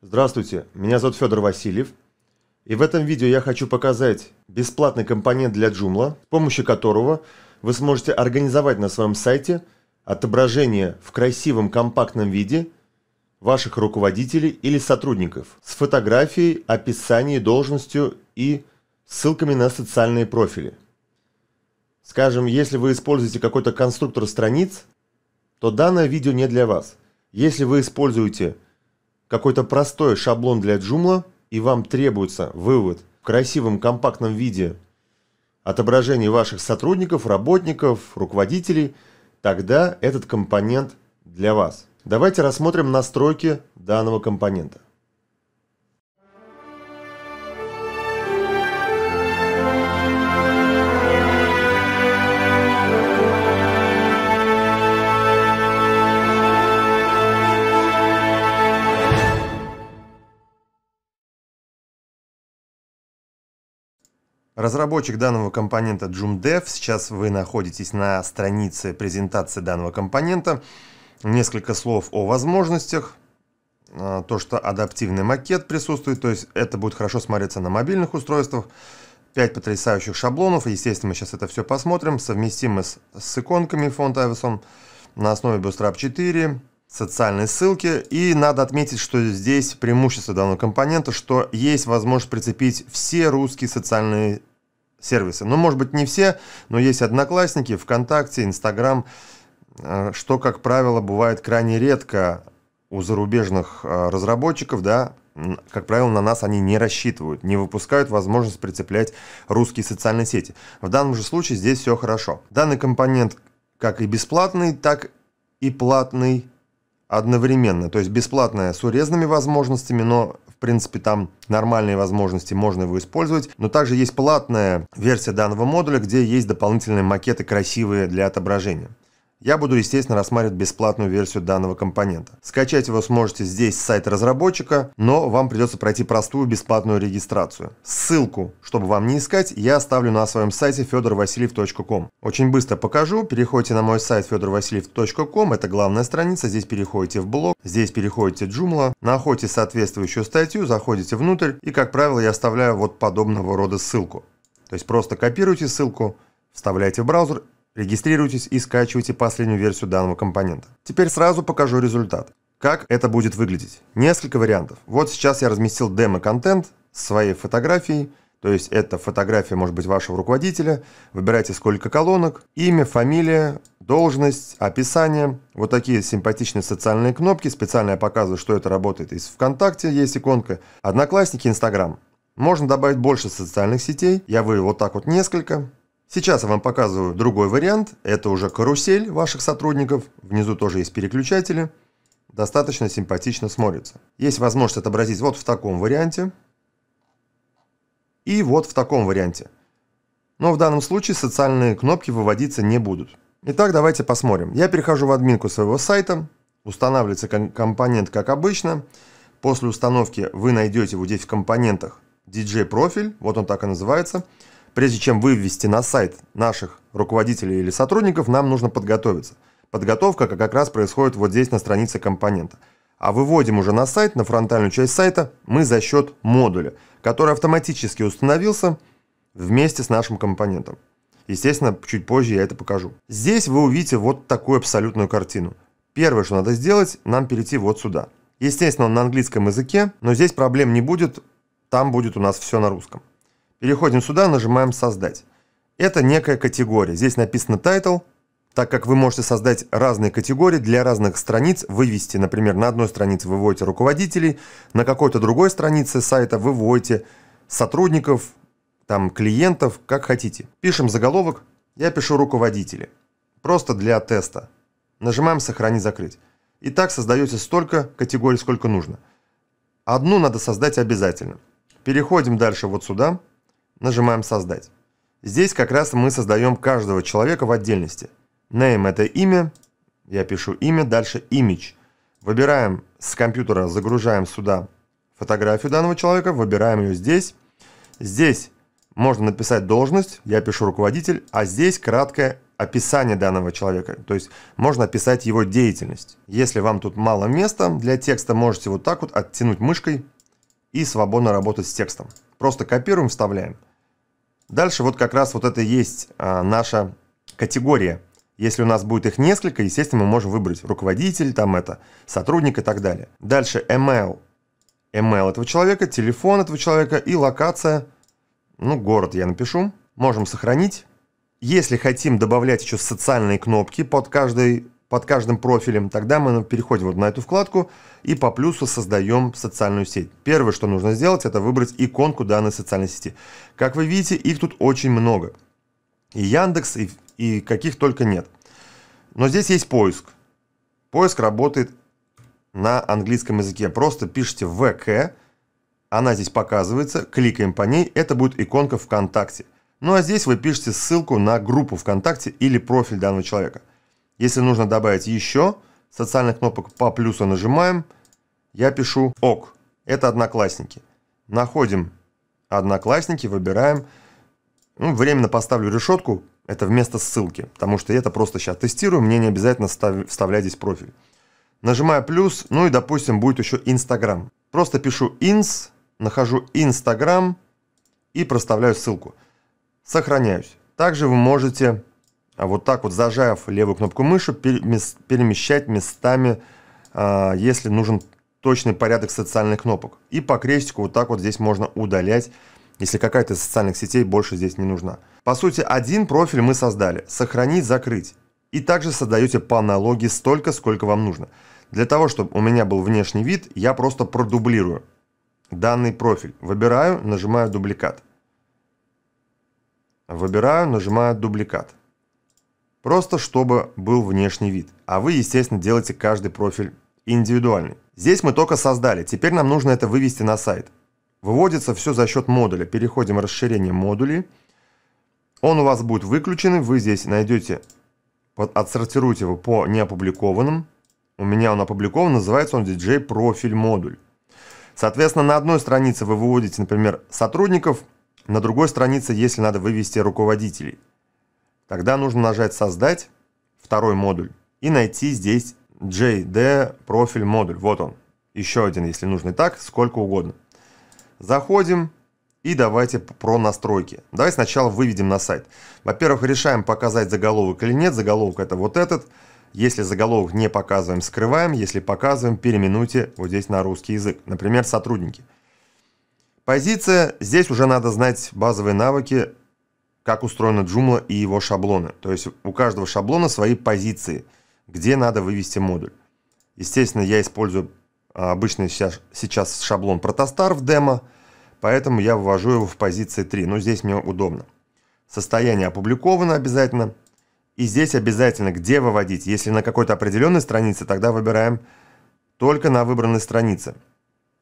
Здравствуйте, меня зовут Федор Васильев. И в этом видео я хочу показать бесплатный компонент для Joomla, с помощью которого вы сможете организовать на своем сайте отображение в красивом компактном виде ваших руководителей или сотрудников с фотографией, описанием, должностью и ссылками на социальные профили. Скажем, если вы используете какой-то конструктор страниц, то данное видео не для вас. Если вы используете какой-то простой шаблон для Joomla, и вам требуется вывод в красивом компактном виде отображений ваших сотрудников, работников, руководителей, тогда этот компонент для вас. Давайте рассмотрим настройки данного компонента. Разработчик данного компонента JoomDev. Сейчас вы находитесь на странице презентации данного компонента. Несколько слов о возможностях. А, то, что адаптивный макет присутствует, то есть это будет хорошо смотреться на мобильных устройствах. 5 потрясающих шаблонов. Естественно, мы сейчас это все посмотрим. Совместимы с, с иконками фонд Avison на основе Bootstrap 4 социальные ссылки. И надо отметить, что здесь преимущество данного компонента, что есть возможность прицепить все русские социальные сервисы. Ну, может быть, не все, но есть Одноклассники, ВКонтакте, Инстаграм, э, что, как правило, бывает крайне редко у зарубежных э, разработчиков, да, как правило, на нас они не рассчитывают, не выпускают возможность прицеплять русские социальные сети. В данном же случае здесь все хорошо. Данный компонент как и бесплатный, так и платный одновременно. То есть бесплатная с урезанными возможностями, но в принципе там нормальные возможности, можно его использовать. Но также есть платная версия данного модуля, где есть дополнительные макеты красивые для отображения. Я буду, естественно, рассматривать бесплатную версию данного компонента. Скачать его сможете здесь с сайта разработчика, но вам придется пройти простую бесплатную регистрацию. Ссылку, чтобы вам не искать, я оставлю на своем сайте fedorvasiliev.com. Очень быстро покажу. Переходите на мой сайт fedorvasiliev.com, это главная страница. Здесь переходите в блог, здесь переходите в Joomla, находите соответствующую статью, заходите внутрь и, как правило, я оставляю вот подобного рода ссылку. То есть просто копируйте ссылку, вставляйте в браузер Регистрируйтесь и скачивайте последнюю версию данного компонента. Теперь сразу покажу результат. Как это будет выглядеть? Несколько вариантов. Вот сейчас я разместил демо-контент с своей фотографией. То есть это фотография может быть вашего руководителя. Выбирайте сколько колонок, имя, фамилия, должность, описание. Вот такие симпатичные социальные кнопки. Специально я показываю, что это работает. Из ВКонтакте есть иконка. Одноклассники, Инстаграм. Можно добавить больше социальных сетей. Я вывел вот так вот несколько. Сейчас я вам показываю другой вариант. Это уже карусель ваших сотрудников. Внизу тоже есть переключатели. Достаточно симпатично смотрится. Есть возможность отобразить вот в таком варианте. И вот в таком варианте. Но в данном случае социальные кнопки выводиться не будут. Итак, давайте посмотрим. Я перехожу в админку своего сайта. Устанавливается компонент как обычно. После установки вы найдете вот здесь в компонентах DJ профиль. Вот он так и называется. Прежде чем вывести на сайт наших руководителей или сотрудников, нам нужно подготовиться. Подготовка как раз происходит вот здесь на странице компонента. А выводим уже на сайт, на фронтальную часть сайта, мы за счет модуля, который автоматически установился вместе с нашим компонентом. Естественно, чуть позже я это покажу. Здесь вы увидите вот такую абсолютную картину. Первое, что надо сделать, нам перейти вот сюда. Естественно, он на английском языке, но здесь проблем не будет, там будет у нас все на русском. Переходим сюда, нажимаем «Создать». Это некая категория. Здесь написано «Title», так как вы можете создать разные категории для разных страниц, вывести, например, на одной странице вы выводите руководителей, на какой-то другой странице сайта вы выводите сотрудников, там, клиентов, как хотите. Пишем заголовок, я пишу руководители, просто для теста. Нажимаем «Сохранить, закрыть». И так создаете столько категорий, сколько нужно. Одну надо создать обязательно. Переходим дальше вот сюда. Нажимаем «Создать». Здесь как раз мы создаем каждого человека в отдельности. Name – это имя, я пишу имя, дальше image. Выбираем с компьютера, загружаем сюда фотографию данного человека, выбираем ее здесь. Здесь можно написать должность, я пишу руководитель, а здесь краткое описание данного человека. То есть можно описать его деятельность. Если вам тут мало места для текста, можете вот так вот оттянуть мышкой и свободно работать с текстом. Просто копируем, вставляем. Дальше вот как раз вот это и есть а, наша категория. Если у нас будет их несколько, естественно, мы можем выбрать руководитель, там это, сотрудник и так далее. Дальше email. Email этого человека, телефон этого человека и локация. Ну, город я напишу. Можем сохранить. Если хотим добавлять еще социальные кнопки под, каждый, под каждым профилем, тогда мы переходим вот на эту вкладку и по плюсу создаем социальную сеть. Первое, что нужно сделать, это выбрать иконку данной социальной сети. Как вы видите, их тут очень много. И Яндекс, и, и каких только нет. Но здесь есть поиск. Поиск работает на английском языке. Просто пишите ВК, она здесь показывается, кликаем по ней, это будет иконка ВКонтакте. Ну а здесь вы пишете ссылку на группу ВКонтакте или профиль данного человека. Если нужно добавить еще социальных кнопок по плюсу нажимаем, я пишу ОК. Это одноклассники. Находим одноклассники, выбираем. Ну, временно поставлю решетку, это вместо ссылки, потому что это просто сейчас тестирую, мне не обязательно вставлять здесь профиль. Нажимаю плюс, ну и допустим будет еще Инстаграм. Просто пишу инс, нахожу Инстаграм и проставляю ссылку. Сохраняюсь. Также вы можете, а, вот так вот зажав левую кнопку мыши, перемещать местами, а, если нужен точный порядок социальных кнопок. И по крестику вот так вот здесь можно удалять, если какая-то из социальных сетей больше здесь не нужна. По сути, один профиль мы создали. Сохранить, закрыть. И также создаете по аналогии столько, сколько вам нужно. Для того, чтобы у меня был внешний вид, я просто продублирую данный профиль. Выбираю, нажимаю дубликат. Выбираю, нажимаю дубликат. Просто чтобы был внешний вид. А вы, естественно, делаете каждый профиль индивидуальный. Здесь мы только создали. Теперь нам нужно это вывести на сайт. Выводится все за счет модуля. Переходим в расширение модулей. Он у вас будет выключен. Вы здесь найдете, отсортируйте его по неопубликованным. У меня он опубликован, называется он DJ профиль модуль. Соответственно, на одной странице вы выводите, например, сотрудников – на другой странице, если надо вывести руководителей, тогда нужно нажать «Создать», второй модуль, и найти здесь JD профиль модуль. Вот он. Еще один, если нужно. так, сколько угодно. Заходим и давайте про настройки. Давай сначала выведем на сайт. Во-первых, решаем показать заголовок или нет. Заголовок это вот этот. Если заголовок не показываем, скрываем. Если показываем, переименуйте вот здесь на русский язык. Например, сотрудники. Позиция, здесь уже надо знать базовые навыки, как устроена Joomla и его шаблоны. То есть у каждого шаблона свои позиции, где надо вывести модуль. Естественно, я использую а, обычный сейчас, шаблон Protostar в демо, поэтому я ввожу его в позиции 3. Но здесь мне удобно. Состояние опубликовано обязательно. И здесь обязательно где выводить. Если на какой-то определенной странице, тогда выбираем только на выбранной странице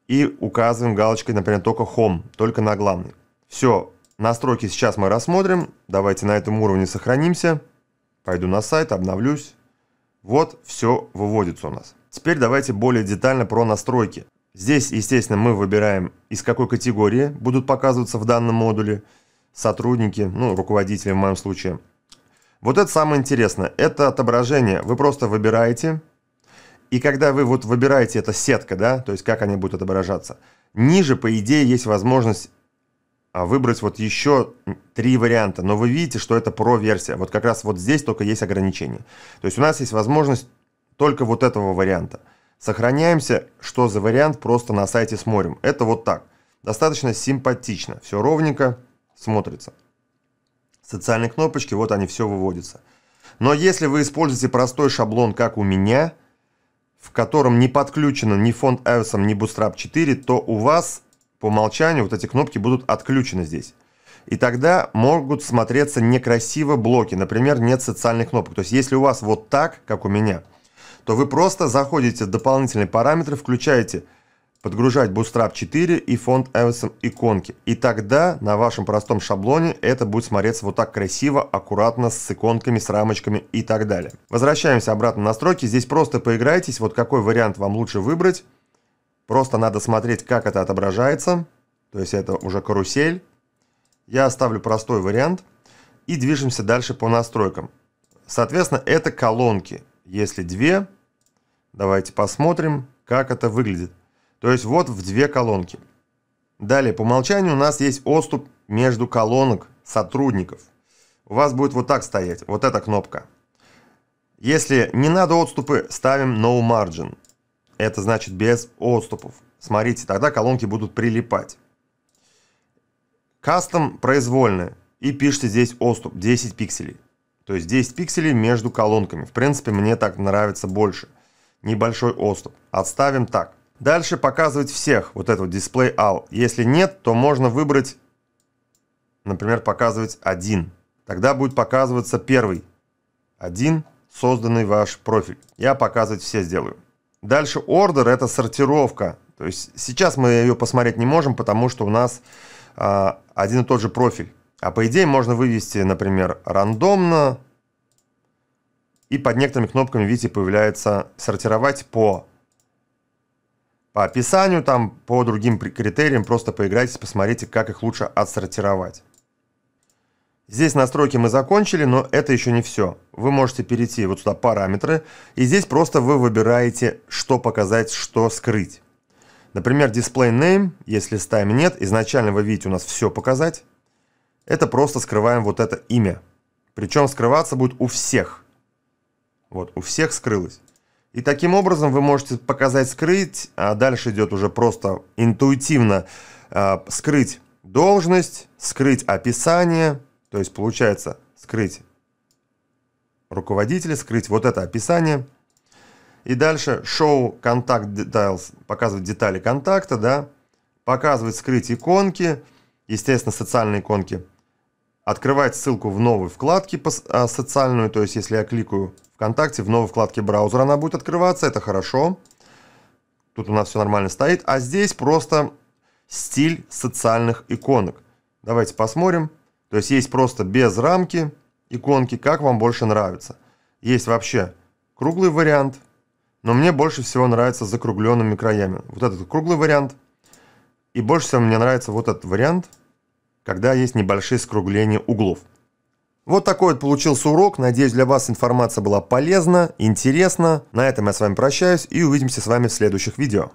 и указываем галочкой, например, только Home, только на главный. Все, настройки сейчас мы рассмотрим. Давайте на этом уровне сохранимся. Пойду на сайт, обновлюсь. Вот, все выводится у нас. Теперь давайте более детально про настройки. Здесь, естественно, мы выбираем, из какой категории будут показываться в данном модуле сотрудники, ну, руководители в моем случае. Вот это самое интересное. Это отображение. Вы просто выбираете и когда вы вот выбираете эта сетка, да, то есть как они будут отображаться, ниже, по идее, есть возможность выбрать вот еще три варианта, но вы видите, что это про-версия. Вот как раз вот здесь только есть ограничения. То есть у нас есть возможность только вот этого варианта. Сохраняемся, что за вариант, просто на сайте смотрим. Это вот так. Достаточно симпатично. Все ровненько смотрится. Социальные кнопочки, вот они все выводятся. Но если вы используете простой шаблон, как у меня – в котором не подключено ни фонд Awesome, ни Bootstrap 4, то у вас по умолчанию вот эти кнопки будут отключены здесь. И тогда могут смотреться некрасиво блоки. Например, нет социальных кнопок. То есть, если у вас вот так, как у меня, то вы просто заходите в дополнительные параметры, включаете подгружать Bootstrap 4 и фонд Awesome иконки. И тогда на вашем простом шаблоне это будет смотреться вот так красиво, аккуратно, с иконками, с рамочками и так далее. Возвращаемся обратно на настройки. Здесь просто поиграйтесь, вот какой вариант вам лучше выбрать. Просто надо смотреть, как это отображается. То есть это уже карусель. Я оставлю простой вариант. И движемся дальше по настройкам. Соответственно, это колонки. Если две, давайте посмотрим, как это выглядит. То есть вот в две колонки. Далее, по умолчанию у нас есть отступ между колонок сотрудников. У вас будет вот так стоять, вот эта кнопка. Если не надо отступы, ставим No Margin. Это значит без отступов. Смотрите, тогда колонки будут прилипать. Кастом произвольная. И пишите здесь отступ 10 пикселей. То есть 10 пикселей между колонками. В принципе, мне так нравится больше. Небольшой отступ. Отставим так. Дальше показывать всех. Вот это вот Display All. Если нет, то можно выбрать, например, показывать один. Тогда будет показываться первый. Один созданный ваш профиль. Я показывать все сделаю. Дальше order это сортировка. То есть сейчас мы ее посмотреть не можем, потому что у нас а, один и тот же профиль. А по идее можно вывести, например, рандомно. И под некоторыми кнопками, видите, появляется сортировать по, по описанию, там, по другим критериям. Просто поиграйтесь, посмотрите, как их лучше отсортировать. Здесь настройки мы закончили, но это еще не все. Вы можете перейти вот сюда параметры, и здесь просто вы выбираете, что показать, что скрыть. Например, display name, если ставим нет, изначально вы видите у нас все показать. Это просто скрываем вот это имя. Причем скрываться будет у всех. Вот, у всех скрылось. И таким образом вы можете показать скрыть, а дальше идет уже просто интуитивно э, скрыть должность, скрыть описание, то есть получается скрыть руководителя, скрыть вот это описание. И дальше show contact details, показывать детали контакта, да, показывать скрыть иконки, естественно, социальные иконки, открывать ссылку в новой вкладке а, социальную, то есть если я кликаю ВКонтакте, в новой вкладке браузера она будет открываться, это хорошо. Тут у нас все нормально стоит. А здесь просто стиль социальных иконок. Давайте посмотрим. То есть есть просто без рамки иконки, как вам больше нравится. Есть вообще круглый вариант, но мне больше всего нравится с закругленными краями. Вот этот круглый вариант. И больше всего мне нравится вот этот вариант, когда есть небольшие скругления углов. Вот такой вот получился урок. Надеюсь, для вас информация была полезна, интересна. На этом я с вами прощаюсь и увидимся с вами в следующих видео.